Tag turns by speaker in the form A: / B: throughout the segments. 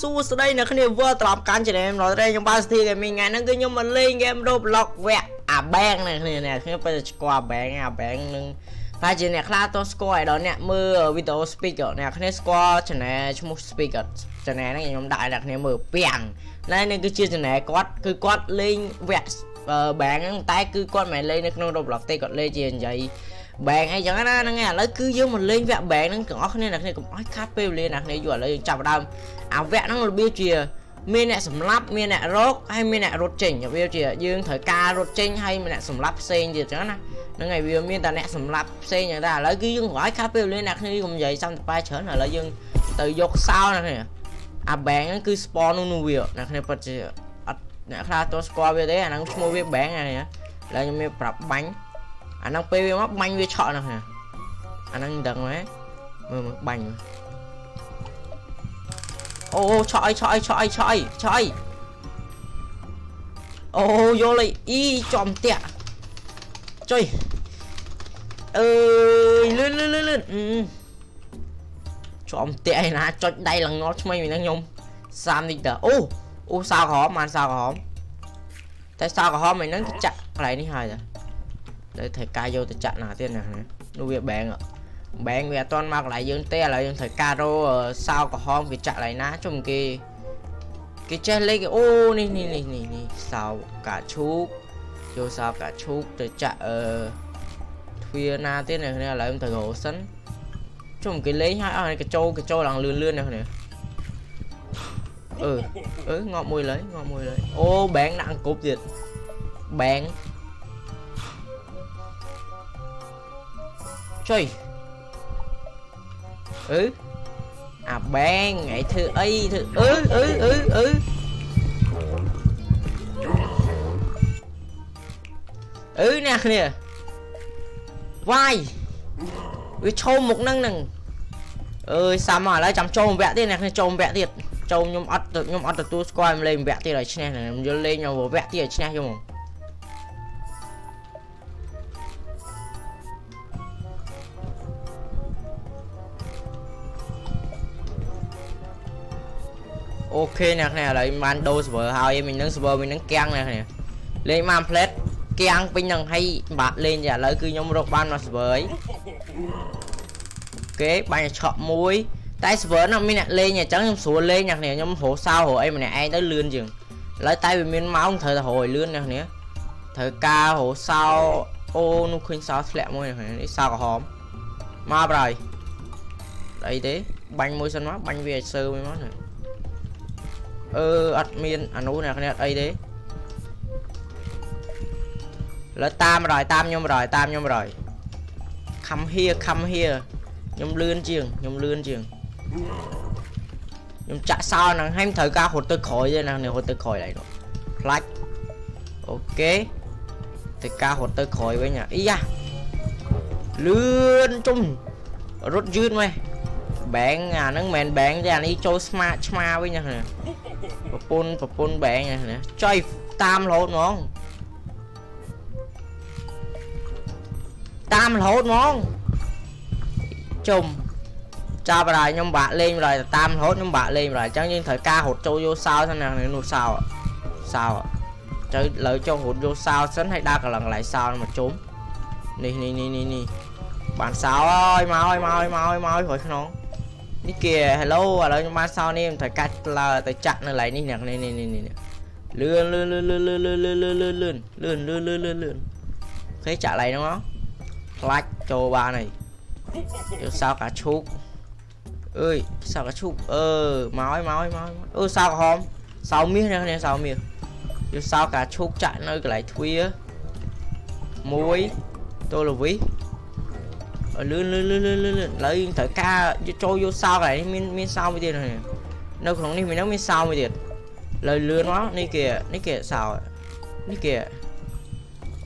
A: សួស្តីអ្នកគ្នាវិលត្រឡប់កាន់ channel ម្ដងទៀតខ្ញុំបាទសធី gaming ថ្ងៃហ្នឹងគឺខ្ញុំមកលេង game Roblox វគ្គអា bank អ្នកគ្នាអ្នកគ្នាពិតស្គាល់ bank អា bank នឹងតែជាអ្នកខ្លះតោះស្គាល់ឲ្យដល់អ្នកមើលវីដេអូ speak អ្នកគ្នាស្គាល់ channel ឈ្មោះ speak channel ហ្នឹងខ្ញុំដាក់ឲ្យអ្នកគ្នាមើលពាំងតែនេះគឺជា channel គាត់គឺគាត់លេងវគ្គ bank ហ្នឹងតែគឺគាត់មិនលេងនៅក្នុង Roblox ទេគាត់លេងជានិយាយបែងអីចឹងណាហ្នឹងឯងឥឡូវគឺយើងមកលេងវគ្គបែងហ្នឹងទាំងអស់គ្នាអ្នកគ្នាកុំឲ្យខាត់ពេលវេលាអ្នកគ្នាយូរឥឡូវយើងចាប់ដើម អាវគ្គហ្នឹងរបៀបជាមានអ្នកសម្លាប់មានអ្នករកហើយមានអ្នករត់ចេញរបៀបជាយើងត្រូវការរត់ចេញហើយមានអ្នកសម្លាប់ផ្សេងទៀតចឹងណាហ្នឹងហើយវាមានតែអ្នកសម្លាប់ផ្សេងចឹងដែរឥឡូវគឺយើងក្រោយខាត់ពេលវេលាអ្នកគ្នាកុំនិយាយសំតប៉ែច្រើនឥឡូវយើងទៅយកសោអ្នកគ្នាអាបែងហ្នឹងគឺ spawn នោះនោះវាអ្នកគ្នាពិតជាអត់អ្នកខ្លះតស្គាល់វាទេអាហ្នឹងឈ្មោះវាបែងហ្នឹងឥឡូវខ្ញុំមានប្រាប់បាញ់អាហ្នឹងពេលវាមកបាញ់វាឆក់ហ្នឹងអាហ្នឹងដឹងហ៎មើលមើលបាញ់ អូឆក់អីឆក់អីឆក់អីឆក់អីឆក់អីអូយល់អីអ៊ីចំតាក់ចុយអើយលឿនលឿនលឿនលឿនចំតាក់ឯណាចុចដៃឡើងងល់ឆ្មៃវិញហ្នឹងខ្ញុំ30នេះតើអូអូសៅក្រហមបានសៅក្រហមតែសៅក្រហមឯហ្នឹងចាក់កន្លែងនេះហើយតាដែលត្រូវការយកទៅចាក់ណាទៀតណានោះវាបែងបែងវាអត់ bạn về toàn mặc lại dương tê, lại dương thời caro ờ, ở sau có hôm vì chạy lại ná chung kia cái chết lấy cái ô nè nè nè nè nè sao cả chút vô sao cả chút từ chạy ờ khuya na thế này này là em thời gỗ sẵn chung cái lấy hai à, cái châu cái châu lằng lươn lươn này nè ừ ừ ngọt mùi lấy ngọt mùi lấy. Ô bạn nặng cục dịch bạn trời. អស់កញ្ចោកញ្ចោឡើងលឿនលឿននេះអឺអឺងាប់មួយលើងាប់មួយលើអូបែងដាក់អង្គប់ទៀតបែងចុយអឺអាបែងឯងធ្វើអីធ្វើអឺអឺអឺអឺអឺអ្នកគ្នាវាយវាឈោមមុខហ្នឹងហ្នឹងអើយសាំឥឡូវចាំចូលវគ្គទៀតអ្នកគ្នាចូលវគ្គទៀតចូលខ្ញុំអត់ខ្ញុំអត់ទទួលស្គាល់លេងវគ្គទៀតឲ្យឈ្នះខ្ញុំយល់លេងវគ្គទៀតឲ្យឈ្នះយ អូខេអ្នកនេះឥឡូវបានដូរ server ហើយមិញនឹង server មិញនឹងគាំងអ្នកនេះលេងបាន plate គាំងពេញនឹងហើយបាក់លេងតែឥឡូវគឺខ្ញុំរកបានមក server អីគេបាញ់ឆក់មួយតែ server នោះមានអ្នកលេងអញ្ចឹងខ្ញុំស្រួលលេងអ្នកនេះខ្ញុំរកសោរកអីម្នាក់ឯងទៅលឿនជាងឥឡូវតែវាមានម៉ោងត្រូវតែរកឲ្យលឿនអ្នកនេះត្រូវការរកសោអូនោះឃើញសោធ្លាក់មួយនេះសោក្រហមមកប្រហើយអីទេបាញ់មួយសិនមកបាញ់វាឲ្យសើមួយមកណា អឺអត់មានអានោះអ្នកគ្នាអត់អីទេលើតាមរយតាមខ្ញុំរយតាមខ្ញុំរយខំហៀខំហៀខ្ញុំលឿនជាងខ្ញុំលឿនជាងខ្ញុំចាក់សោហ្នឹងហើយត្រូវការរត់ទៅក្រោយទេណារត់ទៅក្រោយឡើយនោះផ្លាច់អូខេទៅការរត់ទៅក្រោយវិញអីយ៉ាលឿនជុំរត់យឺតម៉េះ បែងអាហ្នឹងមិនមែនបែងទេអានេះចូលស្មាឆ្មាវិញណាប្រពន្ធប្រពន្ធបែងណាចុយតាមរហូតហ្មងតាមរហូតហ្មងជុំចាប់ហើយខ្ញុំបាក់លេងម្ល៉េះតាមរហូតខ្ញុំបាក់លេងម្ល៉េះអញ្ចឹងយើងត្រូវការរត់ចូលយកសោសិនណានោះសោសោទៅលើចុះរត់យកសោសិនហើយដើរកន្លងកន្លែងសោមកជុំនេះនេះនេះនេះនេះបានសោហើយមកហើយមកហើយមកហើយមកហើយក្រោយខ្នង នេះគេ hello ឥឡូវខ្ញុំបានសោនេះខ្ញុំត្រូវកាច់លើទៅចាក់នៅកន្លែងនេះនេះនេះនេះនេះលឿនលឿនលឿនលឿនលឿនលឿនលឿនលឿនលឿនលឿនលឿនលឿនលឿនលឿនលឿនឃើញចាក់កន្លែងហ្នឹងមកផ្លាច់ចូលបានហើយយកសោកាឈូកអើយសោកាឈូកអឺមកហើយមកហើយមកអឺសោក្រហមសោមាសនេះនេះសោមាសយកសោកាឈូកចាក់នៅកន្លែងទ្វារមួយតូលវី លឿនលឿនលឿនលឿនលឿនឥឡូវត្រូវការយកចូលយកសោកហើយមានមានសោមួយទៀតនៅក្នុងនេះមានមានសោមួយទៀតលើលឿនមកនេះគេនេះគេសោនេះគេ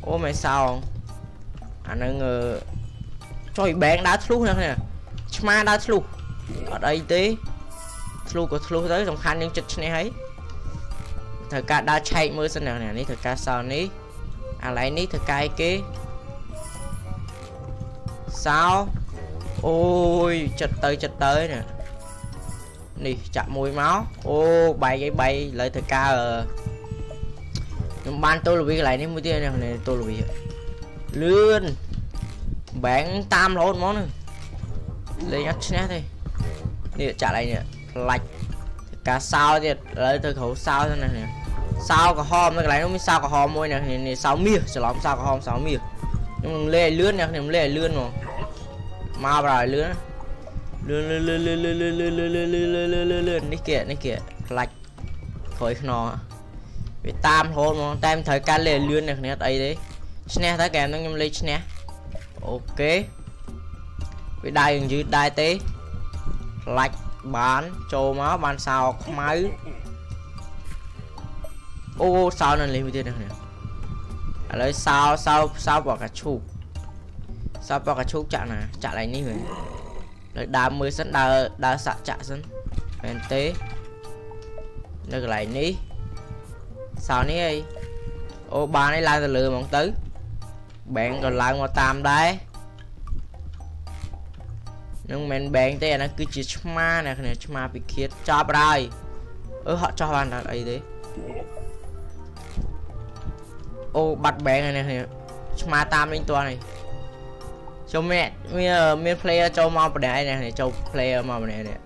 A: អូមិនសោអានឹងចុយបែងដើរធ្លុះណាគ្នាឆ្មាដើរធ្លុះអត់អីទេធ្លុះក៏ធ្លុះទៅសំខាន់យើងចិត្តឈ្នះហើយត្រូវការដើរឆែកមើលសិនណានេះត្រូវការសោនេះអាឡៃនេះត្រូវការអីគេ សោអូយចិត្តទៅចិត្តទៅណានេះចាក់មួយមកអូបែកអីបែកលើធ្វើការខ្ញុំបានទូលវីកន្លែងនេះមួយទៀតនេះទូលវីលឿនបែងតាមរហូតហ្មងហ្នឹងលេងអត់ឈ្នះទេនេះចាក់ឡើងនេះផ្លាច់ការសោទៀតឥឡូវទៅក្រៅសោទៅណានេះសោក្រហមនៅកន្លែងនោះមានសោក្រហមមួយណានេះសោមាសច្រឡំសោក្រហមសោមាសខ្ញុំនឹងលេងឲ្យលឿនណាខ្ញុំលេងឲ្យលឿនហ្មង មកប្រហែលលឿនលឿនលឿនលឿនលឿនលឿនលឿនលឿនលឿនលឿនលឿនលឿនលឿនលឿននេះគេនេះគេផ្លាច់ក្រោយខ្នងវាតាមរហូតហ្មងតែមិនត្រូវការលេងលឿនអ្នកគ្នាអត់អីទេឈ្នះតែហ្គេមហ្នឹងខ្ញុំលេងឈ្នះអូខេវាដៃយឺតដែរទេផ្លាច់បានចូលមកបានសោខ្មៅអូសោនៅលេងមួយទៀតនេះឥឡូវសោសោសោបកាឈូក សោបកាឈូកចាក់ណាចាក់ឡើងនេះវិញនៅដើមមើលសិនដើរដើរសាក់ចាក់សិនមែនទេនៅកន្លែងនេះសោនេះអីអូបានឯងឡើងទៅលើហ្មងទៅបែងក៏ឡើងមកតាមដែរនឹងមិនបែងទេអាហ្នឹងគឺជាឆ្មាណាគ្នាឆ្មាពិឃាតចប់ហើយអឺហក់ចោះបានដល់អីទេអូបាត់បែងហើយនេះឆ្មាតាមលេងទាន់ហើយ ចូលមានមានមាន player ចូលមកបណ្ដៃនេះចូល player មកបណ្ដៃនេះ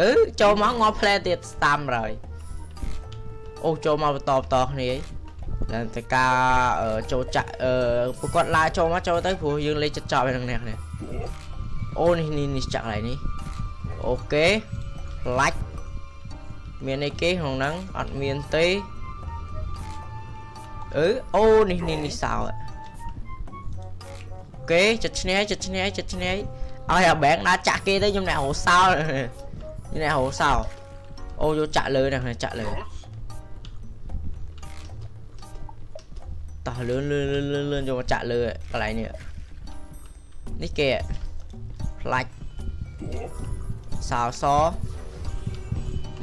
A: អឺចូលមកងាប់ player ទៀតស្តាមហើយអូចូលមកបន្តបន្តគ្នាហើយតែការចូលចាក់អឺពួកគាត់ឡាចូលមកចូលទៅព្រោះយើងលេងចិត្តចប់ហើយនឹងនេះនេះអូនេះនេះចាក់កន្លែងនេះអូខេផ្លាច់មានអីគេក្នុងហ្នឹងអត់មានទេអឺអូនេះនេះនេះសោអូ ខេចិត្តឈ្នះចិត្តឈ្នះចិត្តឈ្នះឲ្យអាបែងដាក់ចាក់គេទៅខ្ញុំអ្នកហៅសោខ្ញុំអ្នកហៅសោអូយកចាក់លើណាចាក់លើតោះលឿនលឿនលឿនលឿនយកមកចាក់លើកន្លែងនេះនេះគេផ្លាច់សោស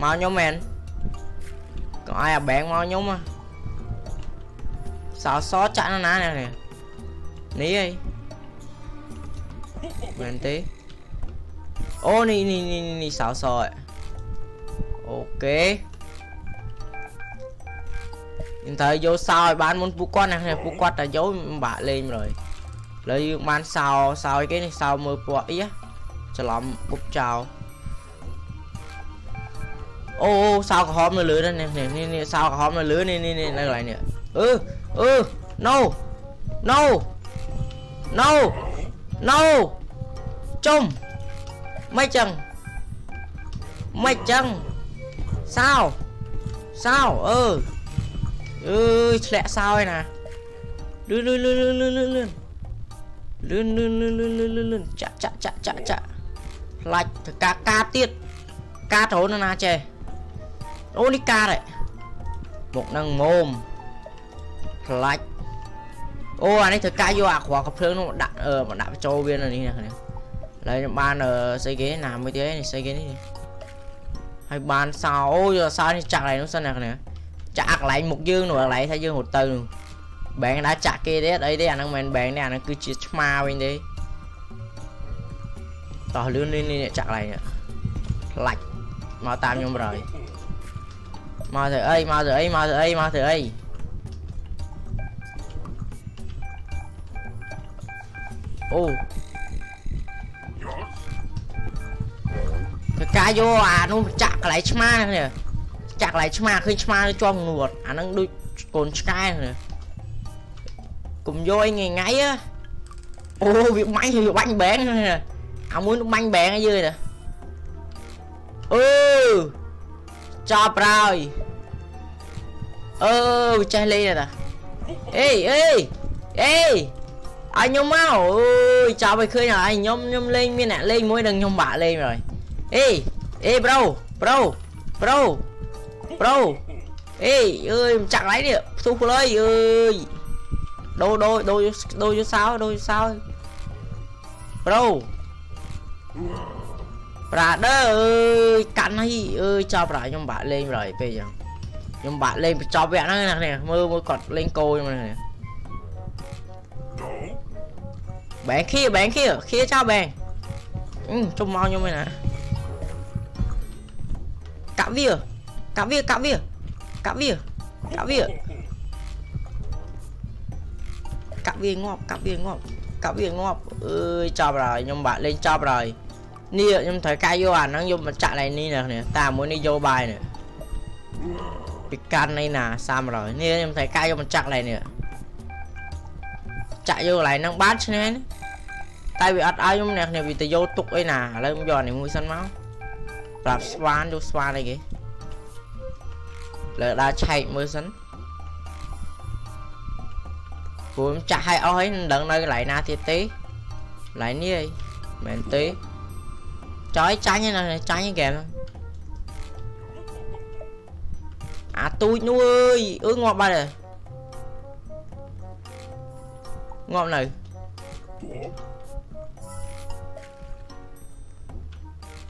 A: មកខ្ញុំមែនកុំឲ្យអាបែងមកខ្ញុំសោសចាក់ណាណានេះនេះអីមែនទេអូនេះនេះនេះនេះសោសអូខេយើង Menti Oh ni ni ni ni xạo rồi Ok. Nhìn thấy vô sao rồi bán muốn phú quát này Phú quát đã dấu bạ lên rồi. Lấy bán sao sao cái này sao mơ bỏ ý á. Cho lắm bốc trào Ô oh, sao có hóm nó lưới đó nè nè nè sao có hóm nó lưới nè nè nè lại lại nè. Ừ ừ No No No. No ចុំមិនចឹងមិនចឹងសោសោអឺអើយធ្លាក់សោឯណាលឿនលឿនលឿនលឿនលឿនលឿនលឿនលឿនលឿនលឿនលឿនលឿនលឿនចាក់ចាក់ចាក់ចាក់ចាក់ផ្លាច់ទៅការការទៀតការត្រូវនៅណាចេះអូនេះការហ៎មកនឹងងោមផ្លាច់ អូអានេះត្រូវការយកអាក្រកភ្លើងនោះដាក់អឺមកដាក់បញ្ចូលវានៅនេះណាគ្នាឥឡូវខ្ញុំបានស្អីគេណាមួយទៀតនេះស្អីគេនេះហើយបានសោអូយកសោនេះចាក់កន្លែងនោះសិនណាគ្នាចាក់កន្លែងមុខយើងនោះកន្លែងថាយើងរត់ទៅនោះបែងដែរចាក់គេទេអីទេអាហ្នឹងមិនមែនបែងទេអាហ្នឹងគឺជាឆ្មាវិញទេតោះលឿននេះនេះចាក់ឡើងផ្លាច់មកតាមខ្ញុំរយមកទៅអីមកទៅអីមកទៅអីមកទៅអីអូ ទៅកាយកអានោះចាក់កន្លែងឆ្មានេះចាក់កន្លែងឆ្មាឃើញឆ្មានៅជាប់ងួតអាហ្នឹងដូចកូនឆ្កែនេះកុំយកអីថ្ងៃថ្ងៃអូវាបាញ់វាបាញ់បែងអាមួយនឹងបាញ់បែងឲ្យយើតាអឺចាប់ហើយអឺវាចេះលេងតាអេអេអេ ឲ្យខ្ញុំមកអើយចាប់ឲ្យឃើញហើយខ្ញុំខ្ញុំលេងមានអ្នកលេងមួយនឹងខ្ញុំបាក់លេងហើយអេអេប្រូប្រូប្រូប្រូអេអើយចាក់ឡៃនេះផ្ទុះផ្លើយអើយដូរដូរដូរដូរសោដូរសោប្រូប្រាដឺអើយកាន់ហើយអើយចប់ប្រាខ្ញុំបាក់លេង rồi ពេលចឹងខ្ញុំបាក់លេងបញ្ចប់វគ្គហ្នឹងណាគ្នាមើលមើលគាត់លេងគោខ្ញុំនេះបែងខៀបែងខៀខៀចោលបែងអឺជុំមកខ្ញុំឯណាកាប់វាកាប់វាកាប់វាកាប់វាកាប់វាកាប់វាងា bạn kia bạn kia kia cho bạn ừ, trông mau như mày nè cá vía cá vía cá vía cá vía cá vía cá vía ngọt cá vía ngọt cá vía ngọt ơi cho rồi nhưng bạn lên cho rồi nè nhưng thời ca vô à nó vô mà chạy này nè nè ta muốn đi vô bài nè bị can này nè xong rồi nè nhưng thời ca vô mà chạy này nè ចាក់ឡើងនេះចាក់យកកន្លែងហ្នឹងបានឆ្នេះតែវាអត់ឲ្យខ្ញុំអ្នកគ្នាវាទៅយកទុកអីណាឥឡូវខ្ញុំយកអានេះមួយសិនមកប្រាប់ស្វានយកស្វានអីគេលើដើរឆែកមើលសិនព្រោះចាក់ឲ្យអស់ហើយមិនដឹងនៅកន្លែងណាទៀតទេកន្លែងនេះអីមែនទេចយចាញ់ណាចាញ់ហ្គេមអាទូចនោះអើយអឺងាប់បាត់ហើយ ងាប់នៅ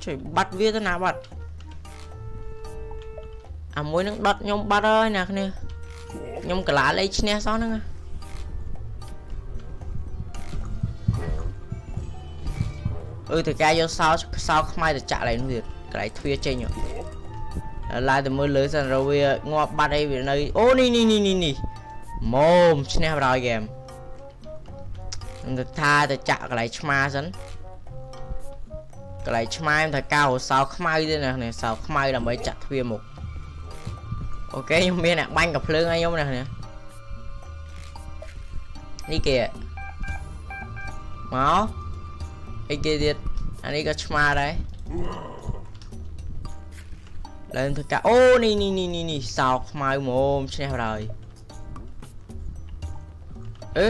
A: ជួយបាត់វាទៅណាបាត់អាមួយនឹងដុតខ្ញុំបាត់ហើយអ្នកគ្នាខ្ញុំកលាលេខឈ្នះសោះហ្នឹងអឺទៅកាយយកសោសោខ្មៅទៅចាក់ឡើងទៀតកន្លែងទ្វាចេញឡើយទៅមើលលើសិនរវាងាប់បាត់អីវានៅអូនេះនេះនេះនេះនេះម៉ូមឈ្នះបរោយហ្គេមនឹង ទៅថាទៅចាក់កន្លែងឆ្មាសិនកន្លែងឆ្មាខ្ញុំត្រូវកៅសោខ្មៅទៀតណាសោខ្មៅដើម្បីចាក់ទ្វាមុខអូខេខ្ញុំមានអ្នកបាញ់កំភ្លើងឲ្យខ្ញុំណានេះគេមកអីគេទៀតអានេះក៏ឆ្មាដែរឡើងធ្វើការអូនេះនេះនេះនេះសោកខ្មៅហ្មងឈ្នះហើយអឺ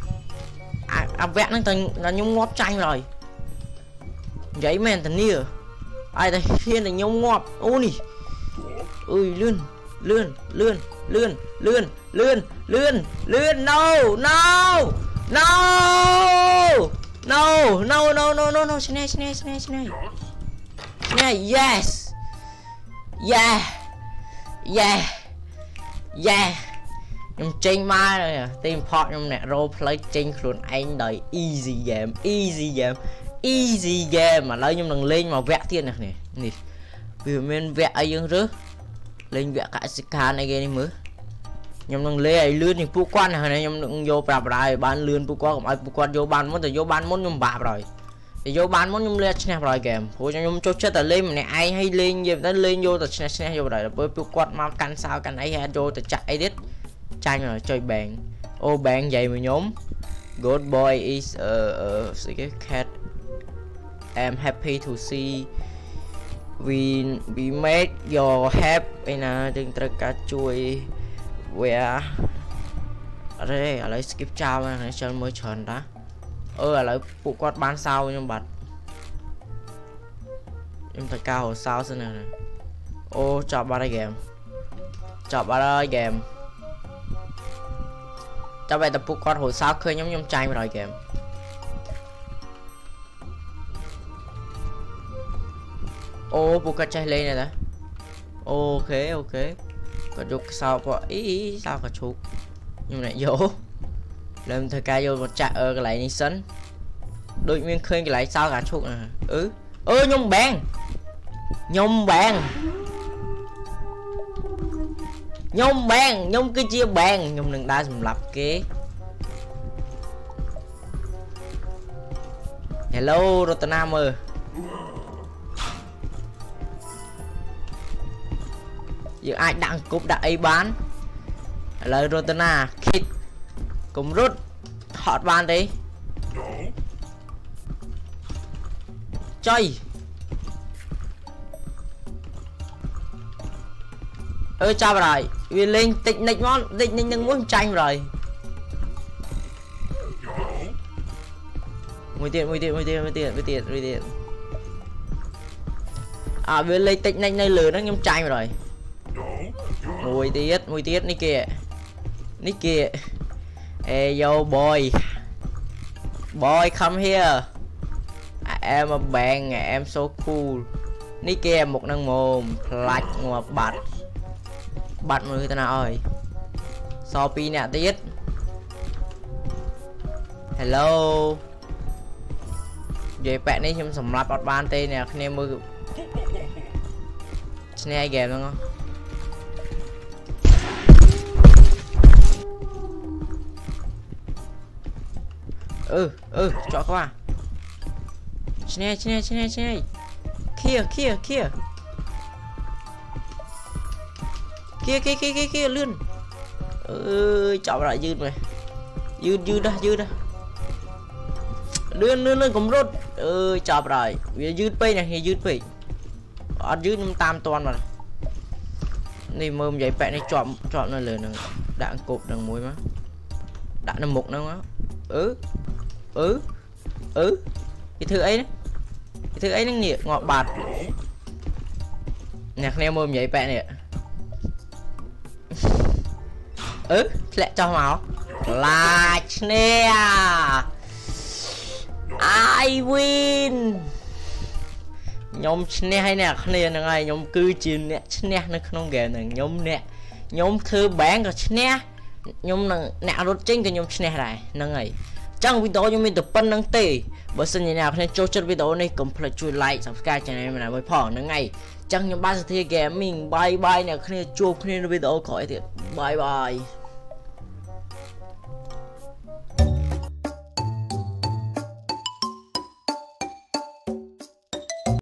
A: អាអាវៈហ្នឹងតែខ្ញុំងាប់ចាញ់ឡើយនិយាយមែនតានេះអាយតែហ៊ានតែខ្ញុំងាប់អូនេះអើយលឿនលឿនលឿនលឿនលឿនលឿនលឿនលឿន no no no No no no no no no ឈ្នះឈ្នះឈ្នះឈ្នះឈ្នះ yes yeah yeah yeah ខ្ញុំចេញមកទីផតខ្ញុំអ្នក role play ចេញខ្លួនឯងដោយ easy game easy game easy game ឥឡូវខ្ញុំនឹងលេងមកវគ្គទៀតនេះនេះវាមានវគ្គអីយើងរើសលេងវគ្គកសិកាអីគេនេះមើលខ្ញុំនឹងលេឲ្យលឿនជាងពួកគាត់ណាខ្ញុំនឹងយកប្រាប់បណ្ដាឲ្យបានលឿនពួកគាត់កុំឲ្យពួកគាត់យកបានមុនតែយកបានមុនខ្ញុំបាបហើយតែយកបានមុនខ្ញុំលេឈ្នះបណ្ដោយហ្គេមព្រោះខ្ញុំចូលចិត្តតែលេងម្នាក់ឯងឲ្យលេងនិយាយទៅលេងយកតែឈ្នះឈ្នះយកបណ្ដោយពេលពួកគាត់មកកាន់សោកាន់អីហេតុយកទៅចាក់អីទៀត ចាញ់មកចុយ bang អូ bang និយាយមកខ្ញុំ good boy is uh ស្អីគេ cat am happy to see we we make your help ឯណាយើងត្រូវការជួយវាអរេឥឡូវ skip ចោលហ្នឹងចូលមើលច្រើនតាអឺឥឡូវពួកគាត់បានសោខ្ញុំបាត់ខ្ញុំត្រូវការរសោសិនណាអូចប់បាត់ហើយហ្គេមចប់បាត់ហើយហ្គេម ចាំតែពួកគាត់រសោឃើញខ្ញុំខ្ញុំចាញ់បាត់ហើយហ្គេមអូពួកគាត់ចេះលេងដែរអូខេអូខេគាត់យកខ្សោគាត់អីសោគាត់ឈូកខ្ញុំអ្នកយកលើមធ្វើការយកមកចាក់អឺកន្លែងនេះសិនដូចមានឃើញកន្លែងសោកាឈូកអឺអឺខ្ញុំបែងខ្ញុំបែង ខ្ញុំបែងខ្ញុំគឺជាបែងខ្ញុំនឹងដើរសម្លាប់គេ Hello រតនាមើលយើងអាចដាក់អង្គប់ដាក់អីបានឥឡូវរតនាគិតកុំរត់ហត់បានទេចុយ ơi chào rồi. Vì linh tịch nịch món tịch nịch nâng muốn tranh rồi. Mười tiền mười tiền mười tiền mười tiền mười tiền mười tiền à vì linh tịch nịch này lửa nó nghiêm tranh rồi. Mùi tiết mùi tiết ní kìa. Ní kìa. Ê yo boy. Boy come here. À, em a bang à, em so cool. Ní kìa một năng mồm lạch ngoặt bạch. ប់បាត់បាត់មើលទៅណាអើយសល់2នាក់ទៀត Hello និយាយប៉ែកនេះខ្ញុំសម្រាប់អត់បានទេអ្នកគ្នាមើលឈ្នះហ្គេមហ្នឹងហ៎អឺអឺចောက်ខ្វះឈ្នះឈ្នះឈ្នះឈ្នះខៀខៀខៀ kia kia kia kia kia lươn ơi chọc lại dư mày dư dư đã dư đã lươn lươn lươn cũng rút ơi chọc lại vì dư pay này thì dư pay ở dư năm tam toàn mà នេះមើលនិយាយប៉ែនេះជាប់ជាប់នៅលើនឹងដាក់គប់នឹងមួយមកដាក់នៅមុខហ្នឹងអឺអឺអឺគេធ្វើអីគេធ្វើអីហ្នឹងងាប់បាត់អ្នកគ្នាមើលនិយាយប៉ែនេះ អឺធ្លាក់ចុះមកឡាឈ្នះ I win ខ្ញុំឈ្នះហើយអ្នកគ្នាហ្នឹងហើយខ្ញុំគឺជាអ្នកឈ្នះនៅក្នុងហ្គេមហ្នឹងខ្ញុំអ្នកខ្ញុំធ្វើបែងក៏ឈ្នះខ្ញុំនឹងអ្នករត់ចេញក៏ខ្ញុំឈ្នះដែរហ្នឹងហើយចឹងវីដេអូខ្ញុំមានតែប៉ុណ្្នឹងទេបើសិនជាអ្នកគ្នាចូលចិត្តវីដេអូនេះកុំភ្លេចជួយ like subscribe channel នេះមួយផងហ្នឹងហើយចឹងខ្ញុំបានសធា gaming bye bye អ្នកគ្នាជួបគ្នានៅវីដេអូក្រោយទៀត bye bye